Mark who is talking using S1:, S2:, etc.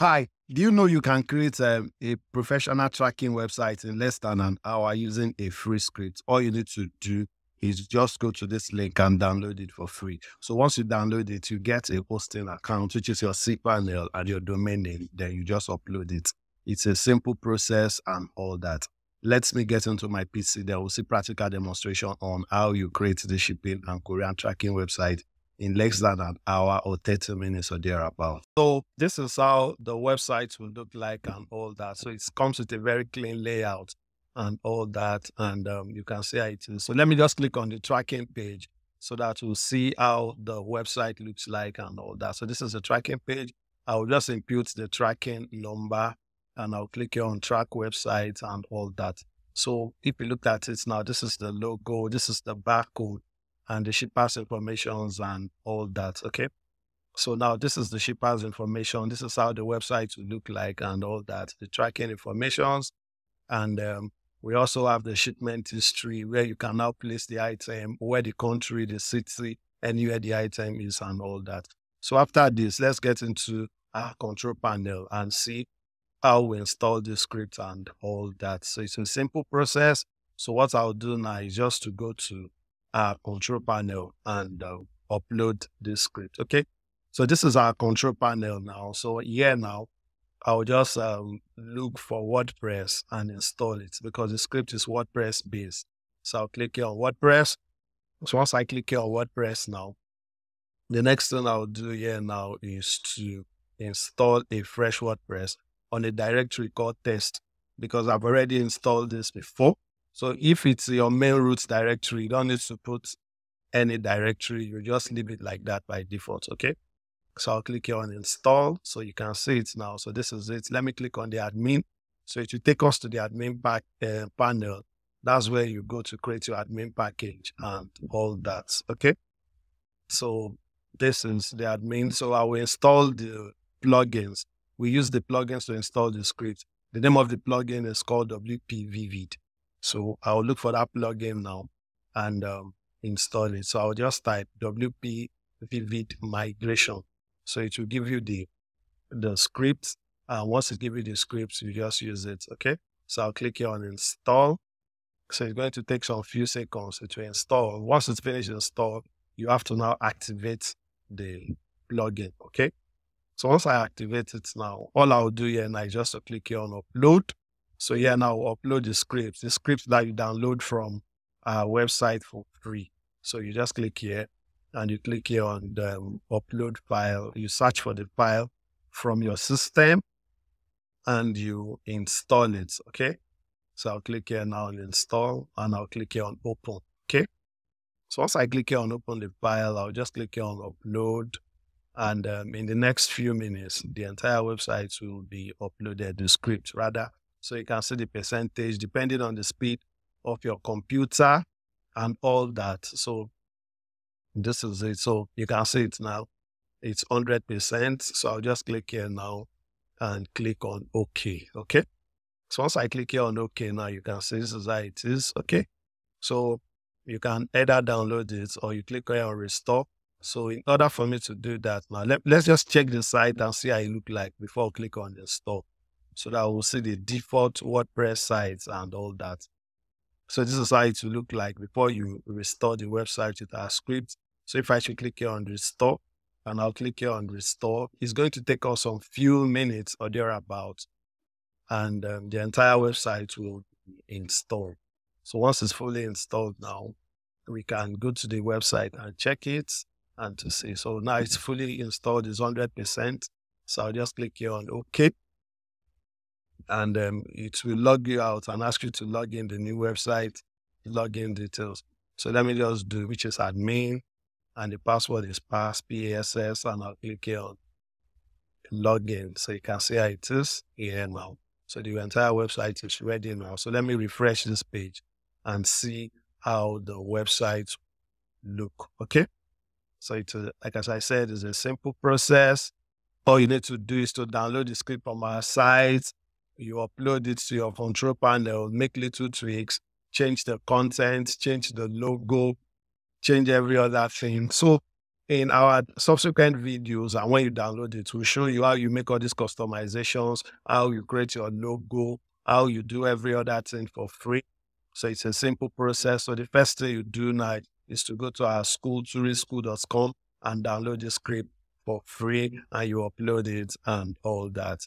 S1: Hi, do you know you can create um, a professional tracking website in less than an hour using a free script? All you need to do is just go to this link and download it for free. So once you download it, you get a hosting account, which is your cPanel and your domain name. Then you just upload it. It's a simple process and all that. Let me get into my PC. There we'll see practical demonstration on how you create the shipping and courier tracking website in less than an hour or 30 minutes or thereabout. So this is how the website will look like and all that. So it comes with a very clean layout and all that. And um, you can see how it is. So let me just click on the tracking page so that we'll see how the website looks like and all that. So this is the tracking page. I will just input the tracking number and I'll click here on track website and all that. So if you look at it now, this is the logo, this is the barcode and the shipper's informations and all that. Okay. So now this is the shipper's information. This is how the website will look like and all that. The tracking informations. And um, we also have the shipment history where you can now place the item, where the country, the city, anywhere the item is and all that. So after this, let's get into our control panel and see how we install the script and all that. So it's a simple process. So what I'll do now is just to go to our control panel and uh, upload this script. Okay. So this is our control panel now. So here now, I'll just um, look for WordPress and install it because the script is WordPress based. So I'll click here on WordPress. So once I click here on WordPress now, the next thing I'll do here now is to install a fresh WordPress on a directory called test because I've already installed this before. So if it's your main root directory, you don't need to put any directory. You just leave it like that by default. Okay. So I'll click here on install. So you can see it now. So this is it. Let me click on the admin. So it will take us to the admin back, uh, panel. That's where you go to create your admin package and all that. Okay. So this is the admin. So I will install the plugins. We use the plugins to install the script. The name of the plugin is called WP Vivid. So I'll look for that plugin now and um, install it. So I'll just type WP Vivid migration. So it will give you the the script. And once it gives you the script, you just use it. Okay. So I'll click here on install. So it's going to take some few seconds to install. Once it's finished install, you have to now activate the plugin. Okay. So once I activate it now, all I'll do here now is just to click here on upload. So here now upload the script, the script that you download from our website for free. So you just click here and you click here on the um, upload file. You search for the file from your system and you install it. Okay. So I'll click here now on install and I'll click here on open. Okay. So once I click here on open the file, I'll just click here on upload. And um, in the next few minutes, the entire website will be uploaded, the script rather so you can see the percentage depending on the speed of your computer and all that. So this is it. So you can see it now. It's 100%. So I'll just click here now and click on OK. Okay. So once I click here on OK now, you can see this is how it is. Okay. So you can either download it or you click here on restore. So in order for me to do that now, let, let's just check the site and see how it look like before I click on install so that we'll see the default WordPress sites and all that. So this is how it will look like before you restore the website with our script. So if I should click here on restore and I'll click here on restore, it's going to take us some few minutes or thereabout and um, the entire website will install. So once it's fully installed now, we can go to the website and check it and to see. So now it's fully installed, it's 100%. So I'll just click here on OK and um, it will log you out and ask you to log in the new website, login details. So let me just do, which is admin, and the password is pass, PASS, and I'll click here on login. So you can see how it is here now. So the entire website is ready now. So let me refresh this page and see how the website look. Okay. So it's a, like as I said, it's a simple process. All you need to do is to download the script from our site you upload it to your control panel, make little tweaks, change the content, change the logo, change every other thing. So in our subsequent videos and when you download it, we'll show you how you make all these customizations, how you create your logo, how you do every other thing for free. So it's a simple process. So the first thing you do now is to go to our school, turischool.com and download the script for free and you upload it and all that.